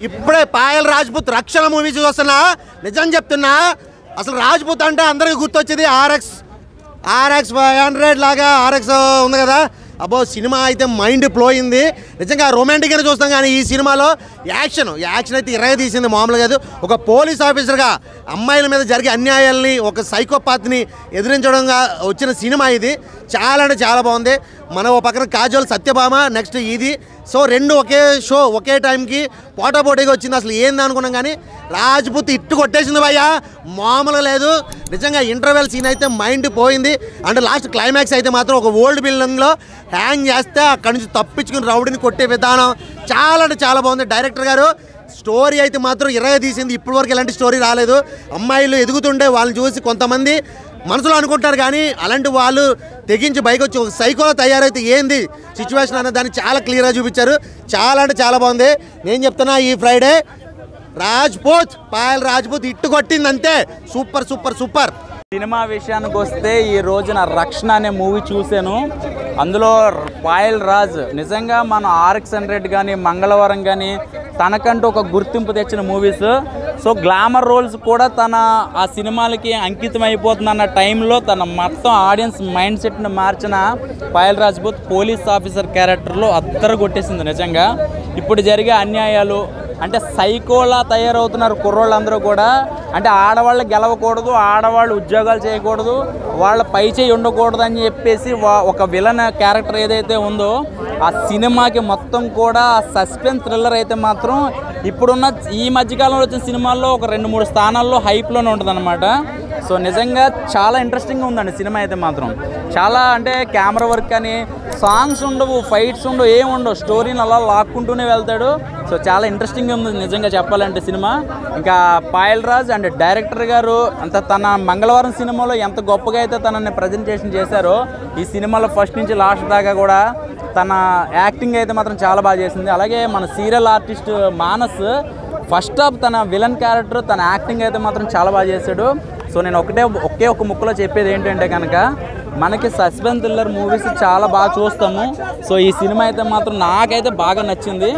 ఇప్పుడే పాయల్ రాజ్పుత్ రక్షణ మూవీ చూస్తున్నా నిజం చెప్తున్నా? అసలు రాజ్పుత్ అంటే అందరికి గుర్తొచ్చేది ఆర్ఎక్స్ ఆర్ఎక్స్ ఫైవ్ హండ్రెడ్ లాగా ఆర్ఎక్స్ ఉంది కదా? అబ్బో సినిమా అయితే మైండ్ ప్లోయింది నిజంగా రొమాంటిక్గా చూస్తాం కానీ ఈ సినిమాలో యాక్షన్ యాక్షన్ అయితే ఇరగ తీసింది మామూలుగా కాదు. ఒక పోలీస్ ఆఫీసర్గా అమ్మాయిల మీద జరిగే అన్యాయాల్ని ఒక సైకోపాత్ని ఎదిరించడంగా వచ్చిన సినిమా ఇది. చాలా అంటే చాలా బాగుంది. మన ఓ పక్కన కాజోల్ సత్యభామ నెక్స్ట్ ఇది సో రెండు ఒకే షో ఒకే టైంకి పోటాపోటీగా వచ్చింది. అసలు ఏంది అనుకున్నాం కానీ రాజ్పుత్ ఇట్టు కొట్టేసింది భయ్యా. మామూలుగా లేదు. నిజంగా ఇంటర్వెల్ సీన్ అయితే మైండ్ పోయింది. అండ్ లాస్ట్ క్లైమాక్స్ అయితే మాత్రం ఒక ఓల్డ్ బిల్డింగ్లో హ్యాంగ్ చేస్తే అక్కడి నుంచి తప్పించుకుని రౌడీని కొట్టే విధానం చాలా అంటే చాలా బాగుంది. డైరెక్టర్ గారు స్టోరీ అయితే మాత్రం ఇరగ తీసింది. ఇప్పటి వరకు ఎలాంటి స్టోరీ రాలేదు. అమ్మాయిలు ఎదుగుతుండే వాళ్ళని చూసి కొంతమంది మనసులో అనుకుంటారు కానీ అలాంటి వాళ్ళు తెగించి బైక్ వచ్చి ఒక సైకోలో తయారైతే ఏంది సిచ్యువేషన్ అనే దాన్ని చాలా క్లియర్గా చూపించారు. చాలా అంటే చాలా బాగుంది. నేను చెప్తున్నా ఈ ఫ్రైడే రాజ్పూత్ పాయల్ రాజ్పూత్ ఇట్టు కొట్టింది అంతే సూపర్ సూపర్ సూపర్. సినిమా విషయానికి వస్తే ఈ రోజున రక్షణ అనే మూవీ చూశాను. అందులో పాయల్ రాజ్ నిజంగా మన ఆర్ఎక్స్ హండ్రెడ్ కానీ మంగళవారం కానీ తనకంటూ ఒక గుర్తింపు తెచ్చిన మూవీస్. సో గ్లామర్ రోల్స్ కూడా తన ఆ సినిమాలకి అంకితం అయిపోతుంది అన్న టైంలో తన మొత్తం ఆడియన్స్ మైండ్ సెట్ని మార్చిన పాయల్ రాజ్పూత్ పోలీస్ ఆఫీసర్ క్యారెక్టర్లో అద్దరు కొట్టేసింది నిజంగా. ఇప్పుడు జరిగే అన్యాయాలు అంటే సైకోలా తయారవుతున్నారు కుర్రోళ్ళందరూ కూడా. అంటే ఆడవాళ్ళు గెలవకూడదు ఆడవాళ్ళు ఉద్యోగాలు చేయకూడదు వాళ్ళ పై చేయి ఉండకూడదు అని చెప్పేసి ఒక విలన్ క్యారెక్టర్ ఏదైతే ఉందో ఆ సినిమాకి మొత్తం కూడా సస్పెన్స్ థ్రిల్లర్ అయితే మాత్రం ఇప్పుడున్న ఈ మధ్యకాలంలో వచ్చిన సినిమాల్లో ఒక రెండు మూడు స్థానాల్లో హైప్లోనే ఉంటుంది సో నిజంగా చాలా ఇంట్రెస్టింగ్గా ఉందండి సినిమా అయితే మాత్రం. చాలా అంటే కెమెరా వర్క్ అని సాంగ్స్ ఉండవు ఫైట్స్ ఉండవు ఏమి ఉండవు. స్టోరీని అలా లాక్కుంటూనే వెళ్తాడు. సో చాలా ఇంట్రెస్టింగ్ ఉంది నిజంగా చెప్పాలంటే సినిమా. ఇంకా పాయల్ రాజ్ అండ్ డైరెక్టర్ గారు అంత తన మంగళవారం సినిమాలో ఎంత గొప్పగా అయితే తనని ప్రజెంటేషన్ చేశారో ఈ సినిమాలో ఫస్ట్ నుంచి లాస్ట్ దాకా కూడా తన యాక్టింగ్ అయితే మాత్రం చాలా బాగా చేసింది. అలాగే మన serial artist Manas first of తన విలన్ క్యారెక్టర్ తన యాక్టింగ్ అయితే మాత్రం చాలా బాగా చేశాడు. సో నేను ఒకటే ఒకే ఒక ముక్కలో చెప్పేది ఏంటంటే కనుక మనకి సస్పెన్స్ థ్రిల్లర్ మూవీస్ చాలా బాగా చూస్తాము. సో ఈ సినిమా అయితే మాత్రం నాకైతే బాగా నచ్చింది.